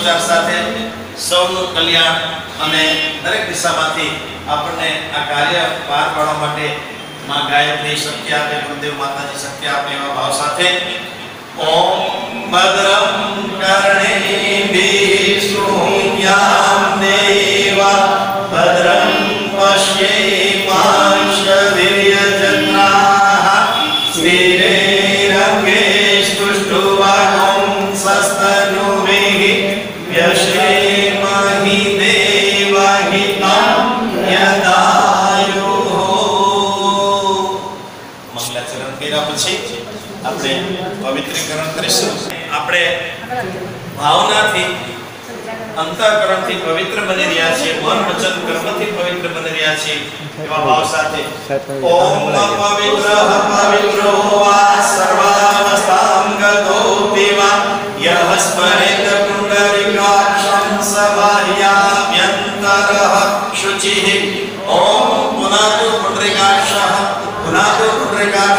સૂત્રોચ્ચાર સાથે સૌનું કલ્યાણ અને દરેક દિશામાંથી આપણને આ કાર્ય પાર પાડવા માટે માં ગાયત્રી શક્તિ આપે ગુરુદેવ માતાજી શક્તિ આપે એવા ભાવ સાથે. ઓમ ભદ્રમ કરણે અંતઃકરણથી પવિત્ર બની રહ્યા છીએ મન વચન કર્મથી પવિત્ર બની રહ્યા છીએ એવા ભાવ સાથે ઓમ પવિત્ર પવિત્રો વા સર્વાવસ્થાં ગતોપી વા યહ સ્મરેત પુંડરીકાક્ષં સબાહ્યામ્યંતરઃ શુચિઃ ઓમ પુનાતો પુંડરીકાક્ષः પુનાતો પુંડરીકાક્ષः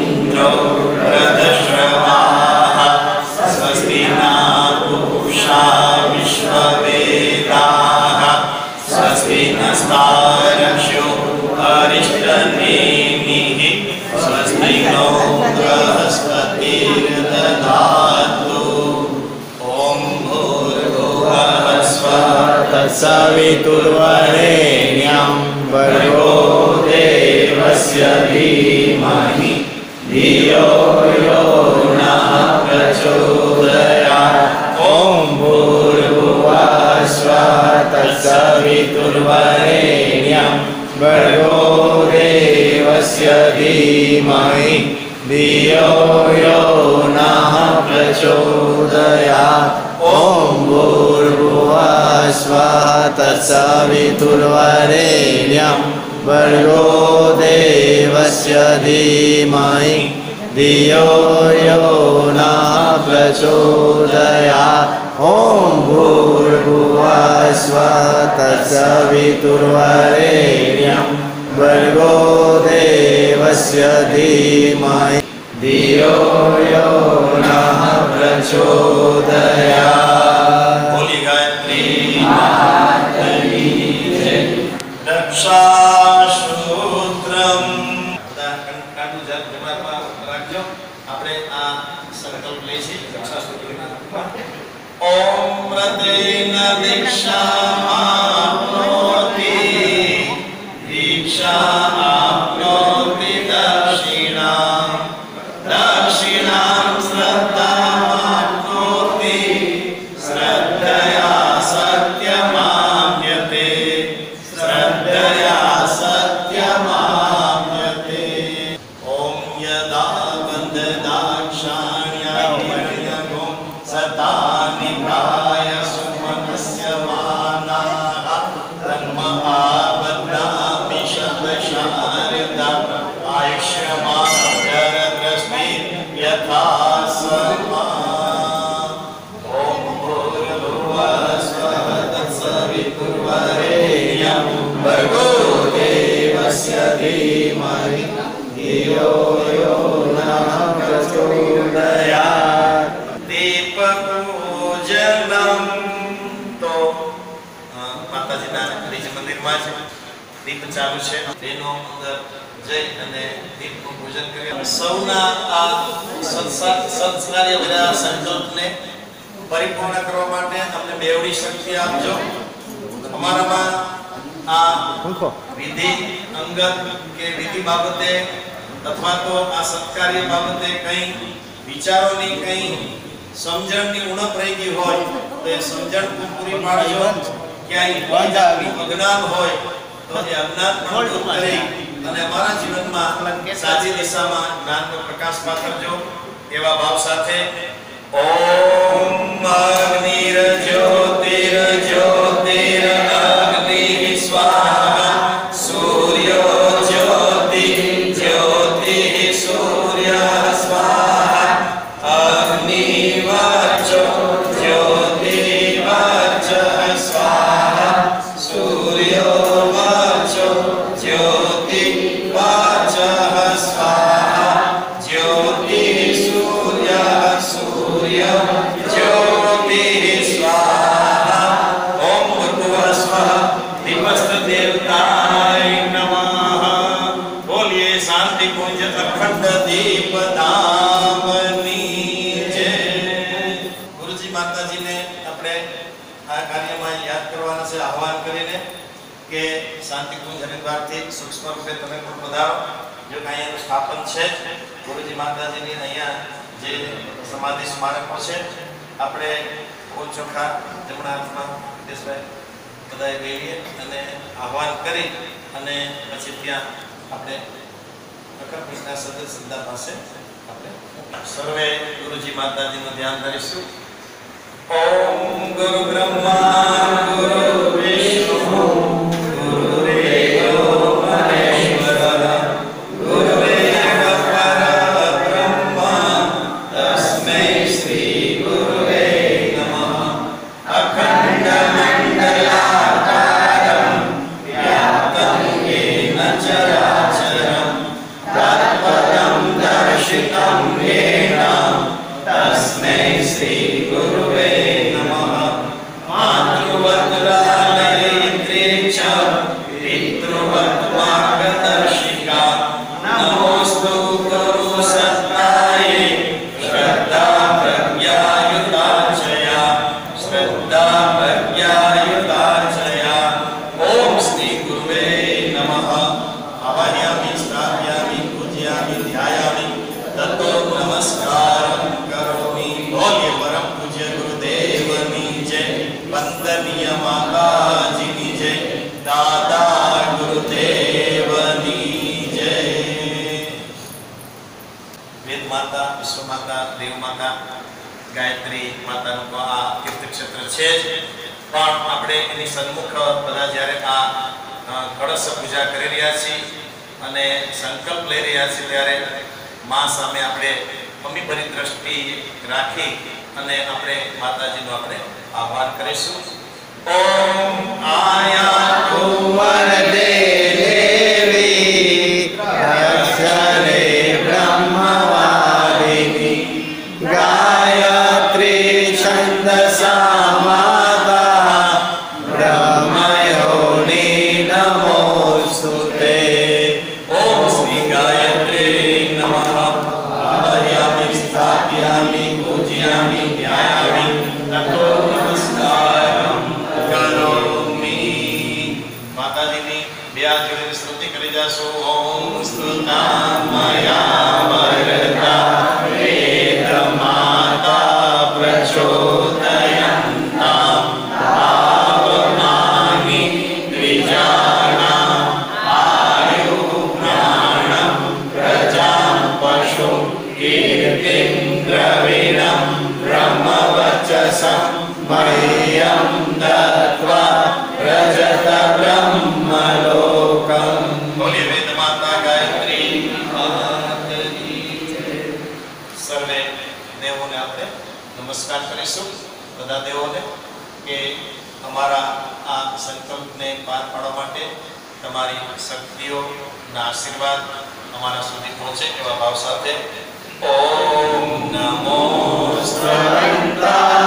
तत्सवितुर्वरेण्यं भर्गो देवस्य धीमहि धियो यो नः प्रचोदयात् ॐ भूर्भुवः स्वः तत्सवितुर्वरेण्यं भर्गो देवस्य धीमहि धियो यो नः प्रचोदयात् ॐ भूर्भुवः स्वः तत्सवितुर्वरेण्यं भर्गो देवस्य धीमहि धियो यो नः प्रचोदयात् ॐ भूर्भुवः स्वः तत्सवितुर्वरेण्यं भर्गो देवस्य धीमहि धियो यो नः प्रचोदयात् દીપ ચાલુ છે. તેનો અંદર જઈ અને દીપનું પૂજન કરી સૌના આ સત્સા- બધા સંકલ્પને પરિપૂર્ણ કરવા માટે અમને બેવડી શક્તિ આપજો. અમારામાં આ વિધિ અંગત કે વિધિ બાબતે અથવા તો આ સત્કાર્ય બાબતે કંઈ વિચારોની કંઈ સમજણની ઉણપ રહી ગઈ હોય તો એ સમજણ પૂરી પાડજો. ક્યાંય અજ્ઞાન હોય તો એ અજ્ઞાન પણ દૂર કરી અને અમારા જીવનમાં સાચી દિશામાં જ્ઞાનનો પ્રકાશ પાથરજો. એવા ભાવ સાથે. ઓમ અગ્નિર કુંજ સૂક્ષ્મ રૂપે તમે પણ પધારો. જો કે અહીંયાનું સ્થાપન છે ગુરુજી માતાજીની અહીંયા જે સમાધિ સ્મારકો છે. આપણે ફૂલ ચોખા જમણા હાથમાં દેશભાઈ બધાએ મેળવીએ અને આહવાન કરી અને પછી ત્યાં આપણે અખર કૃષ્ણ સદન સંધા પાસે આપણે સર્વે ગુરુજી માતાજીનું ધ્યાન ધરીશું. ઓમ ગુરુ બ્રહ્મા, ગુરુ ગાયત્રી માતાનું આ તીર્થક્ષેત્ર છે જ. પણ આપણે એની સન્મુખ બધા જ્યારે આ કળશ પૂજા કરી રહ્યા છીએ અને સંકલ્પ લઈ રહ્યા છીએ ત્યારે મા સામે આપણે મમ્મીભરી દ્રષ્ટિ રાખી અને આપણે માતાજીનું આપણે આભાર કરીશું. ઓમ આયા વરદે દેવી. તમારી શક્તિઓના આશીર્વાદ અમારા સુધી પહોંચે એવા ભાવ સાથે. ઓમ નમો સ્વરંતાય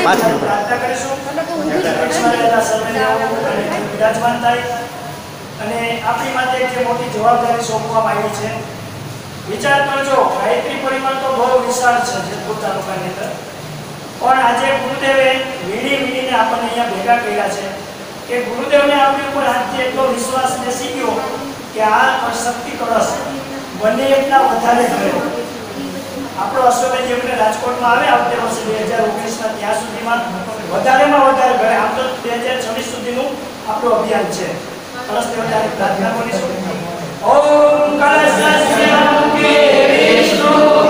પાછળ. વિરાજમાન થાય અને આપણી માટે તો બહુ વિશાળ છે જેતપુર પણ આજે ગુરુદેવે વીણી વીણીને આપણને અહીંયા ભેગા કર્યા છે કે ગુરુદેવને આપણી ઉપર આજે એટલો વિશ્વાસ બેસી ગયો કળશ રાજકોટમાં આવે આવતે વર્ષે બે હજાર ઓગણીસના ત્યાં સુધીમાં વધારેમાં વધારે ગણે આમ તો બે હજાર છવ્વીસ સુધીનું આપણું અભિયાન છે. કળશ પ્રાર્થના કરીશું. ઓમ કળશસ્ય વિષ્ણુ.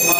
આપણું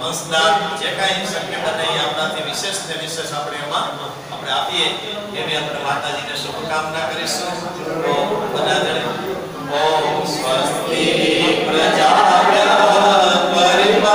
મનસદાન જે કાંઈ શક્યતા નહીં આપણાથી વિશેષ ને વિશેષ આપણે એમાં આપણે આપીએ એવી આપણે માતાજીને શુભકામના કરીશું. તો બધા જણે ઓમ સ્વસ્તિ પ્રજા પરિપાલયન્તામ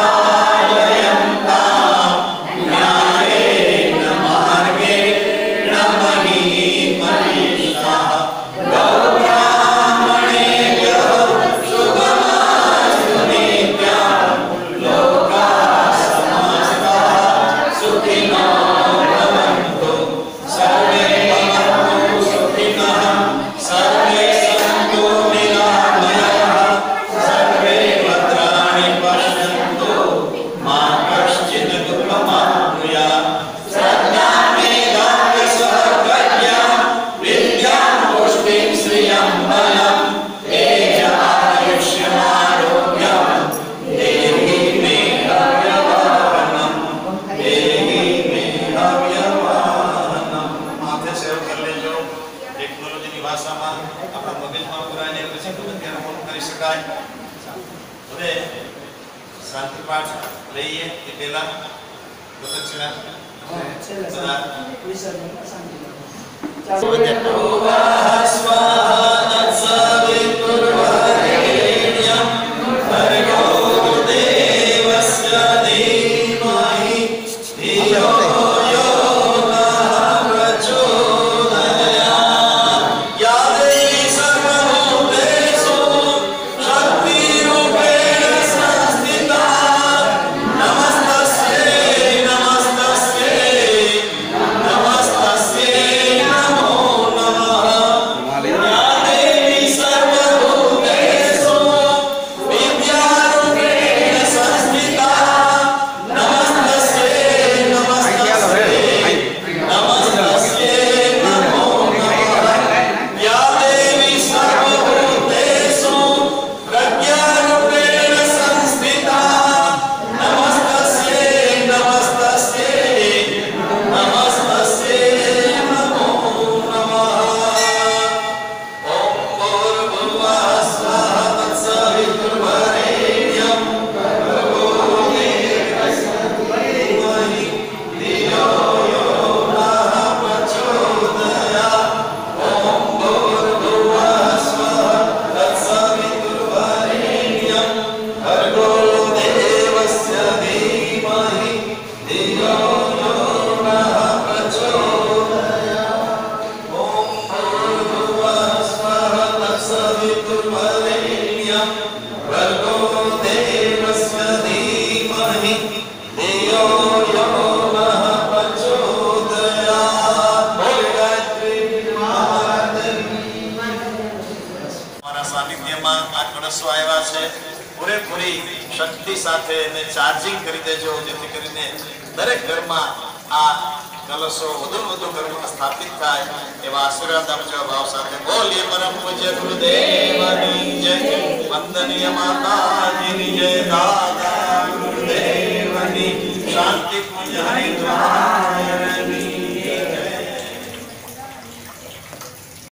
શક્તિ સાથે એને ચાર્જિંગ કરી દેજો જેથી કરીને દરેક ઘરમાં આ કલશો વધુ વધુ ઘરમાં સ્થાપિત થાય એવા આશીર્વાદ આપજો ભાવ સાથે. બોલીએ પરમ પૂજ્ય ગુરુદેવની જય. વંદનીય માતાજીની જય. દાદા ગુરુદેવની. શાંતિ પૂજ્ય હરિદ્વાર.